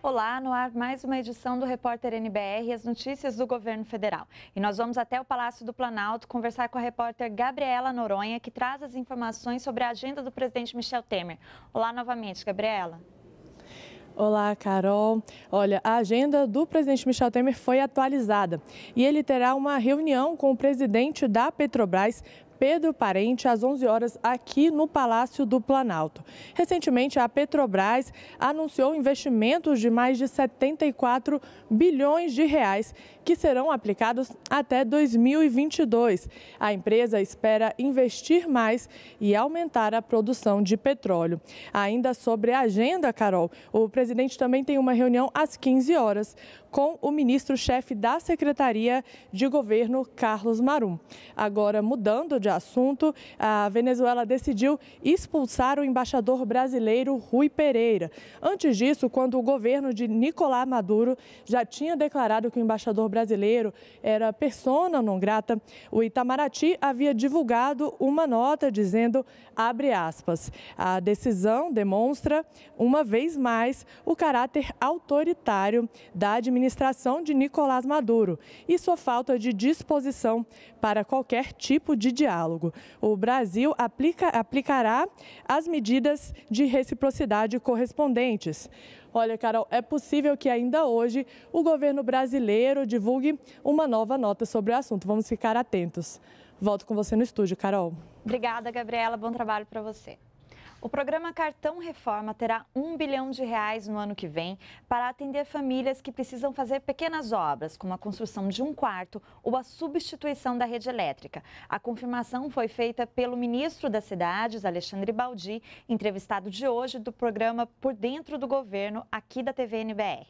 Olá, no ar mais uma edição do Repórter NBR, as notícias do governo federal. E nós vamos até o Palácio do Planalto conversar com a repórter Gabriela Noronha, que traz as informações sobre a agenda do presidente Michel Temer. Olá novamente, Gabriela. Olá, Carol. Olha, a agenda do presidente Michel Temer foi atualizada e ele terá uma reunião com o presidente da Petrobras, Pedro Parente, às 11 horas, aqui no Palácio do Planalto. Recentemente, a Petrobras anunciou investimentos de mais de 74 bilhões de reais que serão aplicados até 2022. A empresa espera investir mais e aumentar a produção de petróleo. Ainda sobre a agenda, Carol, o presidente também tem uma reunião às 15 horas com o ministro-chefe da Secretaria de Governo, Carlos Marum. Agora, mudando de assunto, a Venezuela decidiu expulsar o embaixador brasileiro Rui Pereira. Antes disso, quando o governo de Nicolás Maduro já tinha declarado que o embaixador brasileiro era persona non grata, o Itamaraty havia divulgado uma nota dizendo, abre aspas, a decisão demonstra, uma vez mais, o caráter autoritário da administração de Nicolás Maduro e sua falta de disposição para qualquer tipo de diálogo. O Brasil aplica, aplicará as medidas de reciprocidade correspondentes. Olha, Carol, é possível que ainda hoje o governo brasileiro divulgue uma nova nota sobre o assunto. Vamos ficar atentos. Volto com você no estúdio, Carol. Obrigada, Gabriela. Bom trabalho para você. O programa Cartão Reforma terá um bilhão de reais no ano que vem para atender famílias que precisam fazer pequenas obras, como a construção de um quarto ou a substituição da rede elétrica. A confirmação foi feita pelo ministro das Cidades, Alexandre Baldi, entrevistado de hoje do programa Por Dentro do Governo, aqui da TV NBR.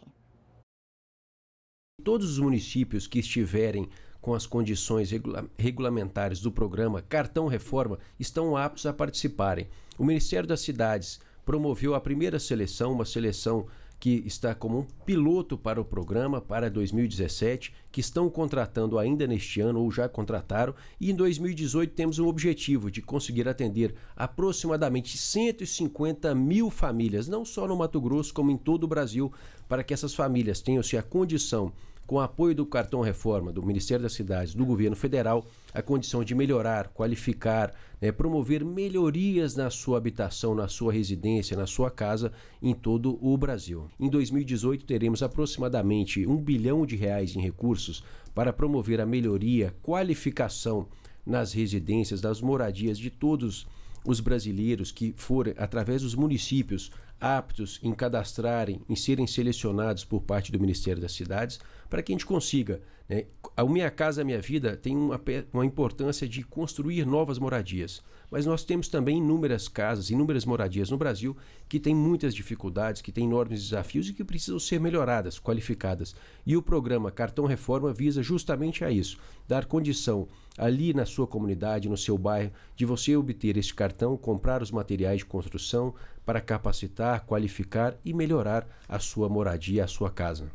Todos os municípios que estiverem com as condições regula regulamentares do programa Cartão Reforma estão aptos a participarem. O Ministério das Cidades promoveu a primeira seleção, uma seleção que está como um piloto para o programa para 2017, que estão contratando ainda neste ano ou já contrataram, e em 2018 temos o objetivo de conseguir atender aproximadamente 150 mil famílias, não só no Mato Grosso, como em todo o Brasil, para que essas famílias tenham-se a condição com apoio do cartão reforma do Ministério das Cidades, do governo federal, a condição de melhorar, qualificar, né, promover melhorias na sua habitação, na sua residência, na sua casa em todo o Brasil. Em 2018 teremos aproximadamente um bilhão de reais em recursos para promover a melhoria, qualificação nas residências, das moradias de todos os brasileiros que forem, através dos municípios, aptos em cadastrarem, em serem selecionados por parte do Ministério das Cidades, para que a gente consiga. Né? A Minha Casa Minha Vida tem uma, uma importância de construir novas moradias, mas nós temos também inúmeras casas, inúmeras moradias no Brasil que têm muitas dificuldades, que têm enormes desafios e que precisam ser melhoradas, qualificadas. E o programa Cartão Reforma visa justamente a isso, dar condição ali na sua comunidade, no seu bairro, de você obter este cartão, comprar os materiais de construção para capacitar, qualificar e melhorar a sua moradia, a sua casa.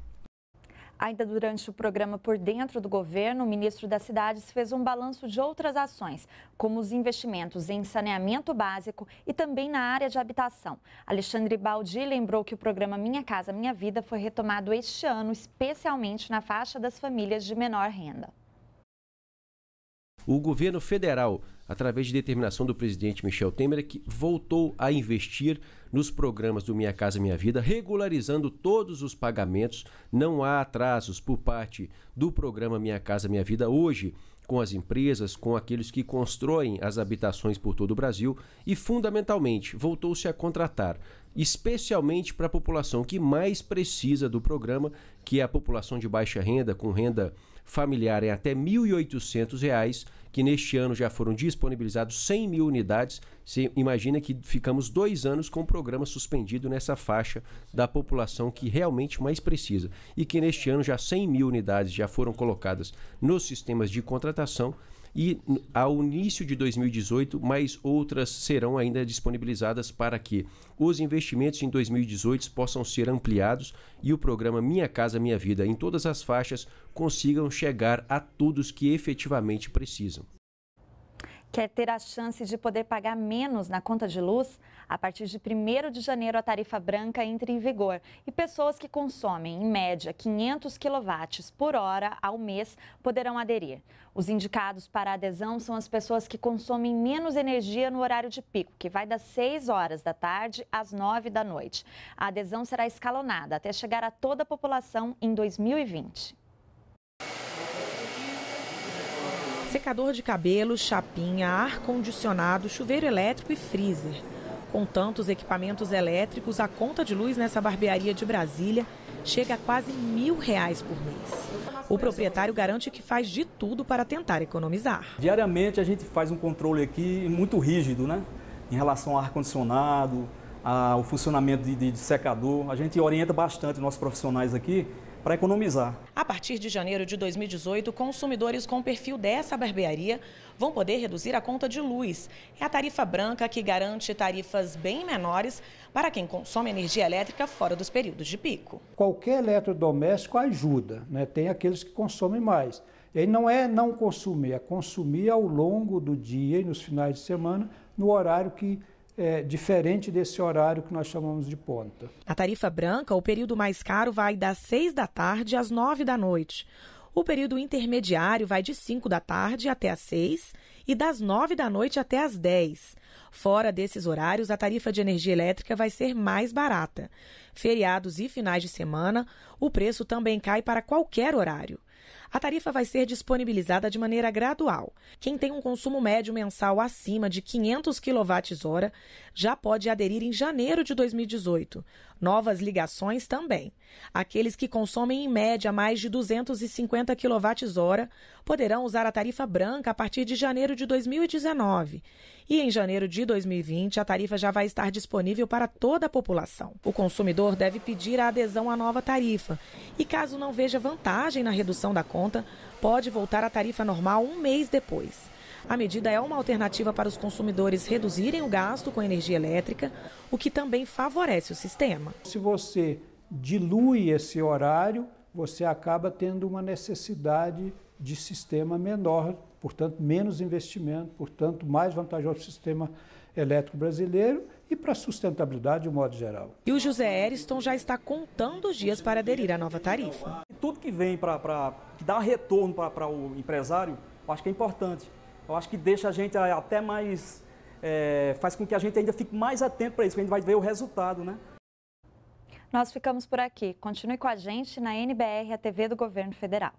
Ainda durante o programa Por Dentro do Governo, o ministro das Cidades fez um balanço de outras ações, como os investimentos em saneamento básico e também na área de habitação. Alexandre Baldi lembrou que o programa Minha Casa Minha Vida foi retomado este ano, especialmente na faixa das famílias de menor renda. O governo federal, através de determinação do presidente Michel Temer, que voltou a investir nos programas do Minha Casa Minha Vida, regularizando todos os pagamentos. Não há atrasos por parte do programa Minha Casa Minha Vida hoje com as empresas, com aqueles que constroem as habitações por todo o Brasil e, fundamentalmente, voltou-se a contratar, especialmente para a população que mais precisa do programa, que é a população de baixa renda, com renda familiar em até R$ 1.800 que neste ano já foram disponibilizados 100 mil unidades. Você imagina que ficamos dois anos com o programa suspendido nessa faixa da população que realmente mais precisa. E que neste ano já 100 mil unidades já foram colocadas nos sistemas de contratação e ao início de 2018 mais outras serão ainda disponibilizadas para que os investimentos em 2018 possam ser ampliados e o programa Minha Casa Minha Vida em todas as faixas consigam chegar a todos que efetivamente precisam. Quer ter a chance de poder pagar menos na conta de luz? A partir de 1 de janeiro, a tarifa branca entra em vigor e pessoas que consomem, em média, 500 kW por hora ao mês poderão aderir. Os indicados para adesão são as pessoas que consomem menos energia no horário de pico, que vai das 6 horas da tarde às 9 da noite. A adesão será escalonada até chegar a toda a população em 2020. Secador de cabelo, chapinha, ar-condicionado, chuveiro elétrico e freezer. Com tantos equipamentos elétricos, a conta de luz nessa barbearia de Brasília chega a quase mil reais por mês. O proprietário garante que faz de tudo para tentar economizar. Diariamente a gente faz um controle aqui muito rígido, né? Em relação ao ar-condicionado, ao funcionamento de, de secador. A gente orienta bastante nossos profissionais aqui para economizar. A partir de janeiro de 2018, consumidores com perfil dessa barbearia vão poder reduzir a conta de luz. É a tarifa branca que garante tarifas bem menores para quem consome energia elétrica fora dos períodos de pico. Qualquer eletrodoméstico ajuda, né? tem aqueles que consomem mais. E aí não é não consumir, é consumir ao longo do dia e nos finais de semana, no horário que é, diferente desse horário que nós chamamos de ponta. A tarifa branca, o período mais caro vai das 6 da tarde às 9 da noite. O período intermediário vai de 5 da tarde até às 6 e das 9 da noite até às 10. Fora desses horários, a tarifa de energia elétrica vai ser mais barata. Feriados e finais de semana, o preço também cai para qualquer horário. A tarifa vai ser disponibilizada de maneira gradual. Quem tem um consumo médio mensal acima de 500 kWh já pode aderir em janeiro de 2018. Novas ligações também. Aqueles que consomem em média mais de 250 kWh poderão usar a tarifa branca a partir de janeiro de 2019. E em janeiro de 2020, a tarifa já vai estar disponível para toda a população. O consumidor deve pedir a adesão à nova tarifa. E caso não veja vantagem na redução da conta, pode voltar à tarifa normal um mês depois. A medida é uma alternativa para os consumidores reduzirem o gasto com energia elétrica, o que também favorece o sistema. Se você dilui esse horário, você acaba tendo uma necessidade de sistema menor, portanto, menos investimento, portanto, mais vantajoso para o sistema brasileiro e para a sustentabilidade de um modo geral. E o José Eriston já está contando os dias para aderir à nova tarifa. Tudo que vem para que dá retorno para o empresário, eu acho que é importante. Eu acho que deixa a gente até mais. É, faz com que a gente ainda fique mais atento para isso, porque a gente vai ver o resultado, né? Nós ficamos por aqui. Continue com a gente na NBR, a TV do Governo Federal.